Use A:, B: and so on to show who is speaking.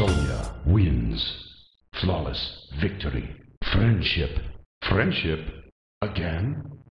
A: Sonia wins. Flawless victory. Friendship. Friendship? Again?